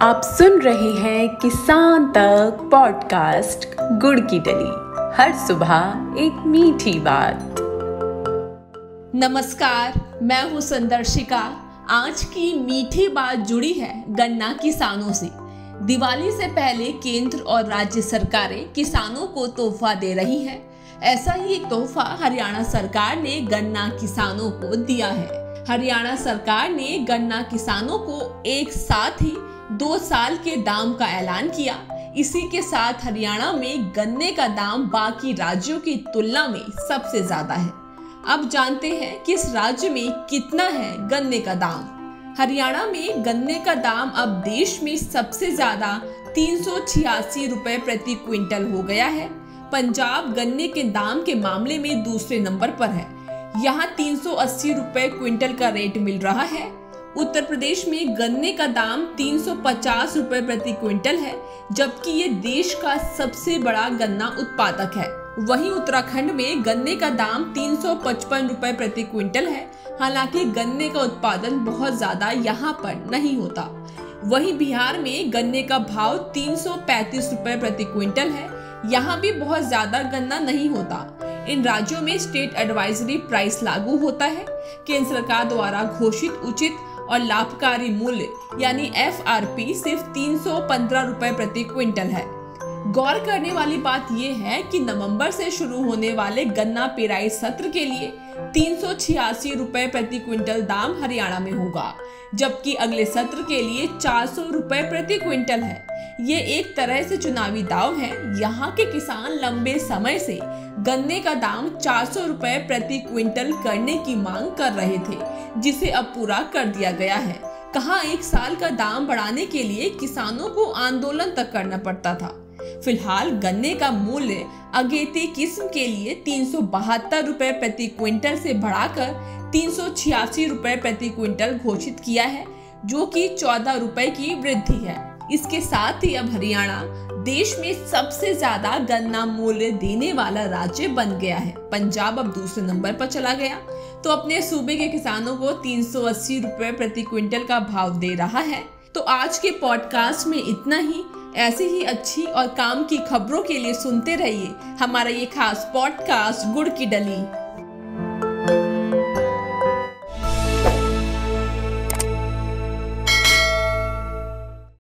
आप सुन रहे हैं किसान तक पॉडकास्ट गुड़ की डली। हर सुबह एक मीठी बात। नमस्कार, मैं हूँ संदर्शिका। आज की मीठी बात जुड़ी है गन्ना किसानों से। दिवाली से पहले केंद्र और राज्य सरकारें किसानों को तोहफा दे रही है। ऐसा ही एक तोहफा हरियाणा सरकार ने गन्ना किसानों को दिया है। हरियाणा सरकार ने गन्ना किसानों को एक साथ ही दो साल के दाम का ऐलान किया। इसी के साथ हरियाणा में गन्ने का दाम बाकी राज्यों की तुलना में सबसे ज़्यादा है। अब जानते हैं किस राज्य में कितना है गन्ने का दाम। हरियाणा में गन्ने का दाम अब देश में सबसे ज़्यादा तीन सौ छियासी रुपए प्रति क्विंटल हो गया है। पंजाब गन्ने के दाम के मामले में दूसरे नंबर पर है। यहाँ तीन रुपए क्विंटल का रेट मिल रहा है। उत्तर प्रदेश में गन्ने का दाम 350 रुपए प्रति क्विंटल है, जबकि ये देश का सबसे बड़ा गन्ना उत्पादक है। वहीं उत्तराखंड में गन्ने का दाम 355 रुपए प्रति क्विंटल है, हालाँकि गन्ने का उत्पादन बहुत ज़्यादा यहाँ पर नहीं होता। वहीं बिहार में गन्ने का भाव 335 रुपए प्रति क्विंटल है, यहाँ भी बहुत ज़्यादा गन्ना नहीं होता। इन राज्यों में स्टेट एडवाइजरी प्राइस लागू होता है, केंद्र सरकार द्वारा घोषित उचित और लाभकारी मूल्य यानी एफआरपी सिर्फ़ तीन सौ प्रति क्विंटल है। गौर करने वाली बात यह है कि नवंबर से शुरू होने वाले गन्ना पेराई सत्र के लिए तीन रुपए प्रति क्विंटल दाम हरियाणा में होगा, जबकि अगले सत्र के लिए चार सौ रुपए प्रति क्विंटल है। ये एक तरह से चुनावी दाव है। यहाँ के किसान लंबे समय से गन्ने का दाम चार सौ रुपए प्रति क्विंटल करने की मांग कर रहे थे, जिसे अब पूरा कर दिया गया है। कहा एक साल का दाम बढ़ाने के लिए किसानों को आंदोलन तक करना पड़ता था? फ़िलहाल गन्ने का मूल्य अगेती किस्म के लिए तीन सौ बहत्तर प्रति क्विंटल से बढ़ाकर तीन सौ छियासी प्रति क्विंटल घोषित किया है, जो कि चौदह रुपए की वृद्धि है। इसके साथ ही अब हरियाणा देश में सबसे ज़्यादा गन्ना मूल्य देने वाला राज्य बन गया है। पंजाब अब दूसरे नंबर पर चला गया तो अपने सूबे के किसानों को तीन रुपए प्रति क्विंटल का भाव दे रहा है। तो आज के पॉडकास्ट में इतना ही। ऐसी ही अच्छी और काम की खबरों के लिए सुनते रहिए हमारा ये खास पॉडकास्ट गुड़ की डली।